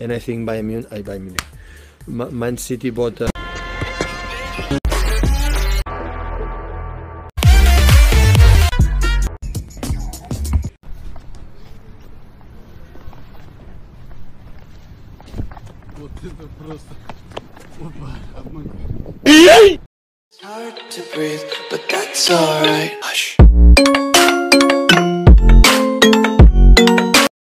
Anything by immune, I buy immune. Man City bought. Uh Man City bought. Uh, It's hard to breathe, but that's alright. Hush.